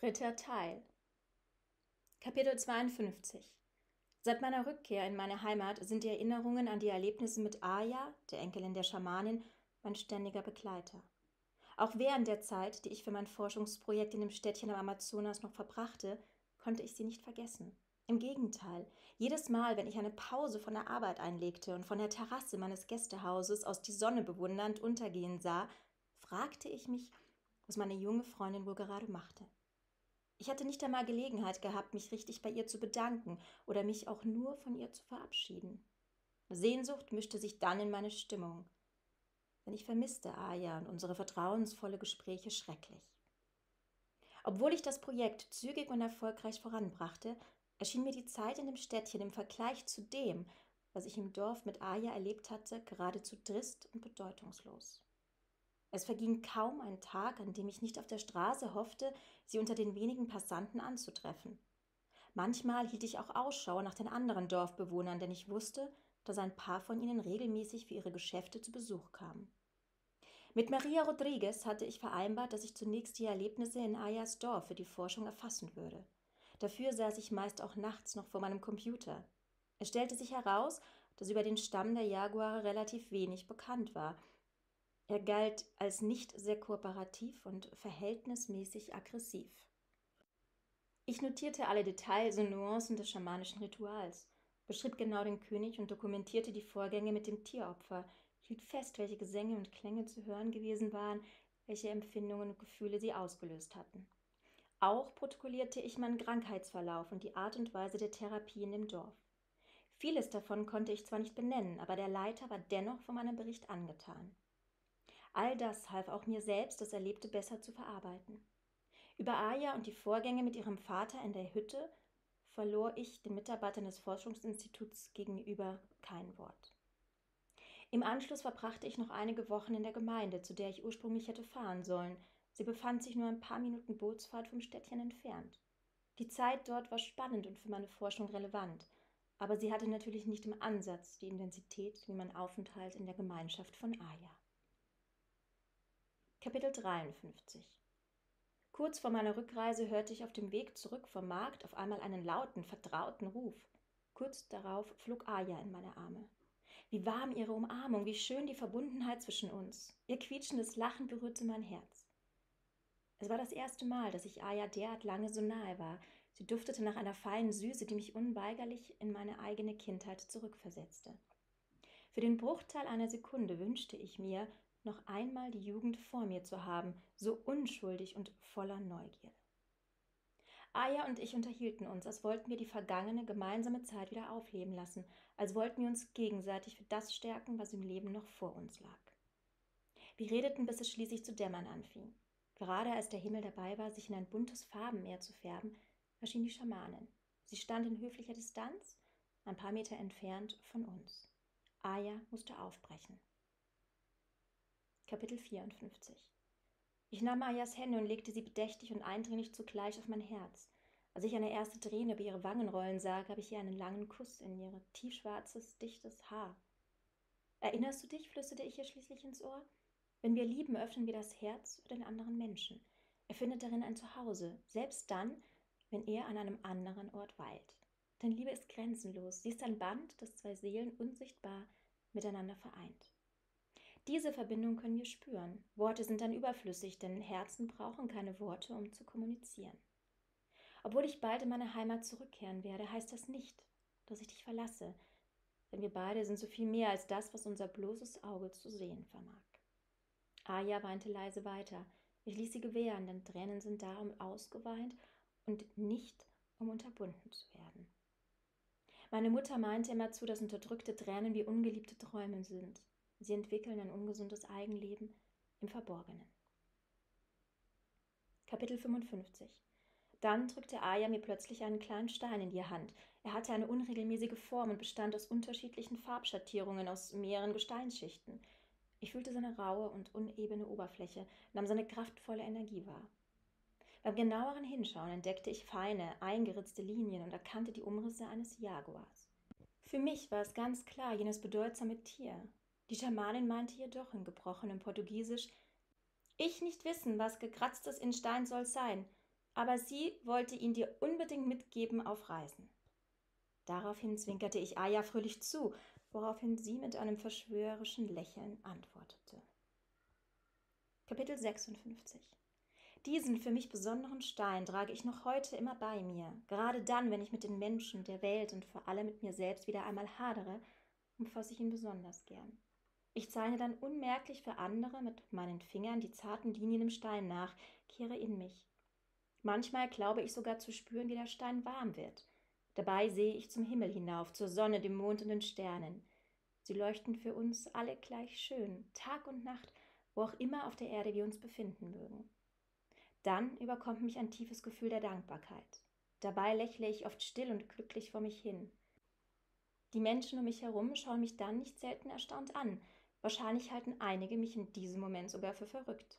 Dritter Teil Kapitel 52 Seit meiner Rückkehr in meine Heimat sind die Erinnerungen an die Erlebnisse mit Aya, der Enkelin der Schamanin, mein ständiger Begleiter. Auch während der Zeit, die ich für mein Forschungsprojekt in dem Städtchen am Amazonas noch verbrachte, konnte ich sie nicht vergessen. Im Gegenteil, jedes Mal, wenn ich eine Pause von der Arbeit einlegte und von der Terrasse meines Gästehauses aus die Sonne bewundernd untergehen sah, fragte ich mich, was meine junge Freundin wohl gerade machte. Ich hatte nicht einmal Gelegenheit gehabt, mich richtig bei ihr zu bedanken oder mich auch nur von ihr zu verabschieden. Sehnsucht mischte sich dann in meine Stimmung, denn ich vermisste Aya und unsere vertrauensvolle Gespräche schrecklich. Obwohl ich das Projekt zügig und erfolgreich voranbrachte, erschien mir die Zeit in dem Städtchen im Vergleich zu dem, was ich im Dorf mit Aya erlebt hatte, geradezu trist und bedeutungslos. Es verging kaum ein Tag, an dem ich nicht auf der Straße hoffte, sie unter den wenigen Passanten anzutreffen. Manchmal hielt ich auch Ausschau nach den anderen Dorfbewohnern, denn ich wusste, dass ein paar von ihnen regelmäßig für ihre Geschäfte zu Besuch kamen. Mit Maria Rodriguez hatte ich vereinbart, dass ich zunächst die Erlebnisse in Ayas Dorf für die Forschung erfassen würde. Dafür saß ich meist auch nachts noch vor meinem Computer. Es stellte sich heraus, dass über den Stamm der Jaguare relativ wenig bekannt war, er galt als nicht sehr kooperativ und verhältnismäßig aggressiv. Ich notierte alle Details und Nuancen des schamanischen Rituals, beschrieb genau den König und dokumentierte die Vorgänge mit dem Tieropfer, hielt fest, welche Gesänge und Klänge zu hören gewesen waren, welche Empfindungen und Gefühle sie ausgelöst hatten. Auch protokollierte ich meinen Krankheitsverlauf und die Art und Weise der Therapie in dem Dorf. Vieles davon konnte ich zwar nicht benennen, aber der Leiter war dennoch von meinem Bericht angetan. All das half auch mir selbst, das Erlebte besser zu verarbeiten. Über Aya und die Vorgänge mit ihrem Vater in der Hütte verlor ich den Mitarbeitern des Forschungsinstituts gegenüber kein Wort. Im Anschluss verbrachte ich noch einige Wochen in der Gemeinde, zu der ich ursprünglich hätte fahren sollen. Sie befand sich nur ein paar Minuten Bootsfahrt vom Städtchen entfernt. Die Zeit dort war spannend und für meine Forschung relevant, aber sie hatte natürlich nicht im Ansatz die Intensität wie mein Aufenthalt in der Gemeinschaft von Aya. Kapitel 53 Kurz vor meiner Rückreise hörte ich auf dem Weg zurück vom Markt auf einmal einen lauten, vertrauten Ruf. Kurz darauf flog Aya in meine Arme. Wie warm ihre Umarmung, wie schön die Verbundenheit zwischen uns. Ihr quietschendes Lachen berührte mein Herz. Es war das erste Mal, dass ich Aya derart lange so nahe war. Sie duftete nach einer feinen Süße, die mich unweigerlich in meine eigene Kindheit zurückversetzte. Für den Bruchteil einer Sekunde wünschte ich mir, noch einmal die Jugend vor mir zu haben, so unschuldig und voller Neugierde. Aya und ich unterhielten uns, als wollten wir die vergangene gemeinsame Zeit wieder aufleben lassen, als wollten wir uns gegenseitig für das stärken, was im Leben noch vor uns lag. Wir redeten, bis es schließlich zu dämmern anfing. Gerade als der Himmel dabei war, sich in ein buntes Farbenmeer zu färben, erschien die Schamanin. Sie stand in höflicher Distanz, ein paar Meter entfernt von uns. Aya musste aufbrechen. Kapitel 54 Ich nahm Ayas Hände und legte sie bedächtig und eindringlich zugleich auf mein Herz. Als ich eine erste Träne über ihre Wangen rollen sah, gab ich ihr einen langen Kuss in ihr tiefschwarzes, dichtes Haar. Erinnerst du dich, flüsterte ich ihr schließlich ins Ohr? Wenn wir lieben, öffnen wir das Herz für den anderen Menschen. Er findet darin ein Zuhause, selbst dann, wenn er an einem anderen Ort weilt. Denn Liebe ist grenzenlos. Sie ist ein Band, das zwei Seelen unsichtbar miteinander vereint. Diese Verbindung können wir spüren. Worte sind dann überflüssig, denn Herzen brauchen keine Worte, um zu kommunizieren. Obwohl ich bald in meine Heimat zurückkehren werde, heißt das nicht, dass ich dich verlasse, denn wir beide sind so viel mehr als das, was unser bloßes Auge zu sehen vermag. Aya weinte leise weiter. Ich ließ sie gewähren, denn Tränen sind da, um ausgeweint und nicht, um unterbunden zu werden. Meine Mutter meinte immerzu, dass unterdrückte Tränen wie ungeliebte Träume sind. Sie entwickeln ein ungesundes Eigenleben im Verborgenen. Kapitel 55 Dann drückte Aya mir plötzlich einen kleinen Stein in die Hand. Er hatte eine unregelmäßige Form und bestand aus unterschiedlichen Farbschattierungen aus mehreren Gesteinsschichten. Ich fühlte seine raue und unebene Oberfläche, nahm seine kraftvolle Energie wahr. Beim genaueren Hinschauen entdeckte ich feine, eingeritzte Linien und erkannte die Umrisse eines Jaguars. Für mich war es ganz klar jenes bedeutsame Tier, die Schamanin meinte jedoch in gebrochenem Portugiesisch, ich nicht wissen, was gekratztes in Stein soll sein, aber sie wollte ihn dir unbedingt mitgeben auf Reisen. Daraufhin zwinkerte ich Aya fröhlich zu, woraufhin sie mit einem verschwörerischen Lächeln antwortete. Kapitel 56 Diesen für mich besonderen Stein trage ich noch heute immer bei mir, gerade dann, wenn ich mit den Menschen, der Welt und vor allem mit mir selbst wieder einmal hadere, umfasse ich ihn besonders gern. Ich zeichne dann unmerklich für andere mit meinen Fingern die zarten Linien im Stein nach, kehre in mich. Manchmal glaube ich sogar zu spüren, wie der Stein warm wird. Dabei sehe ich zum Himmel hinauf, zur Sonne, dem Mond und den Sternen. Sie leuchten für uns alle gleich schön, Tag und Nacht, wo auch immer auf der Erde wir uns befinden mögen. Dann überkommt mich ein tiefes Gefühl der Dankbarkeit. Dabei lächle ich oft still und glücklich vor mich hin. Die Menschen um mich herum schauen mich dann nicht selten erstaunt an. Wahrscheinlich halten einige mich in diesem Moment sogar für verrückt.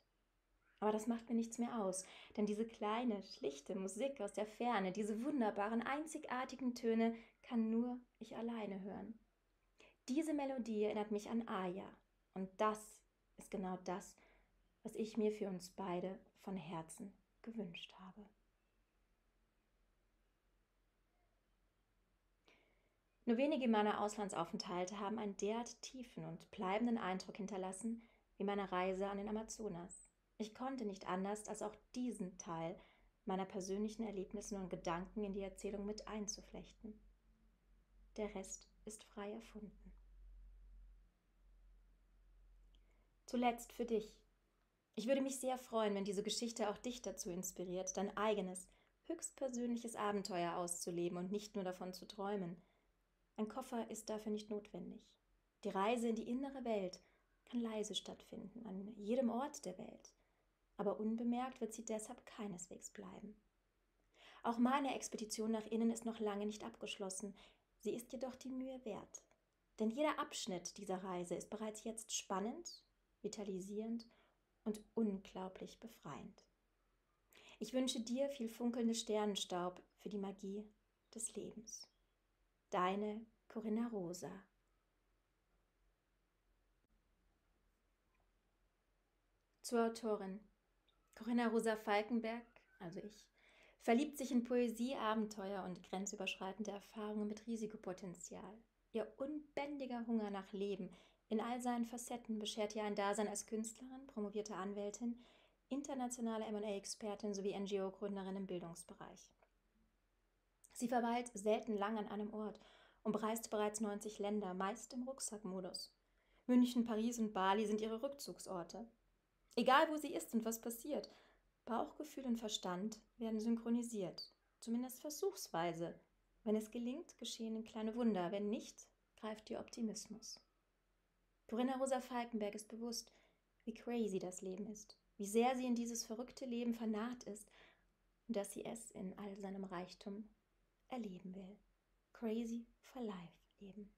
Aber das macht mir nichts mehr aus, denn diese kleine, schlichte Musik aus der Ferne, diese wunderbaren, einzigartigen Töne kann nur ich alleine hören. Diese Melodie erinnert mich an Aya, und das ist genau das, was ich mir für uns beide von Herzen gewünscht habe. Nur wenige meiner Auslandsaufenthalte haben einen derart tiefen und bleibenden Eindruck hinterlassen wie meine Reise an den Amazonas. Ich konnte nicht anders, als auch diesen Teil meiner persönlichen Erlebnisse und Gedanken in die Erzählung mit einzuflechten. Der Rest ist frei erfunden. Zuletzt für dich. Ich würde mich sehr freuen, wenn diese Geschichte auch dich dazu inspiriert, dein eigenes, höchstpersönliches Abenteuer auszuleben und nicht nur davon zu träumen. Ein Koffer ist dafür nicht notwendig. Die Reise in die innere Welt kann leise stattfinden, an jedem Ort der Welt aber unbemerkt wird sie deshalb keineswegs bleiben. Auch meine Expedition nach innen ist noch lange nicht abgeschlossen, sie ist jedoch die Mühe wert. Denn jeder Abschnitt dieser Reise ist bereits jetzt spannend, vitalisierend und unglaublich befreiend. Ich wünsche dir viel funkelnde Sternenstaub für die Magie des Lebens. Deine Corinna Rosa. Zur Autorin Corinna Rosa Falkenberg, also ich, verliebt sich in Poesie, Abenteuer und grenzüberschreitende Erfahrungen mit Risikopotenzial. Ihr unbändiger Hunger nach Leben in all seinen Facetten beschert ihr ein Dasein als Künstlerin, promovierte Anwältin, internationale MA-Expertin sowie NGO-Gründerin im Bildungsbereich. Sie verweilt selten lang an einem Ort und bereist bereits 90 Länder, meist im Rucksackmodus. München, Paris und Bali sind ihre Rückzugsorte. Egal wo sie ist und was passiert, Bauchgefühl und Verstand werden synchronisiert, zumindest versuchsweise. Wenn es gelingt, geschehen kleine Wunder, wenn nicht, greift ihr Optimismus. Corinna Rosa Falkenberg ist bewusst, wie crazy das Leben ist, wie sehr sie in dieses verrückte Leben vernarrt ist und dass sie es in all seinem Reichtum erleben will. Crazy for Life leben.